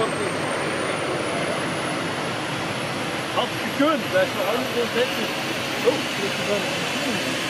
trotzdem. Hab's da ist noch alles grundsätzlich. So, jetzt ist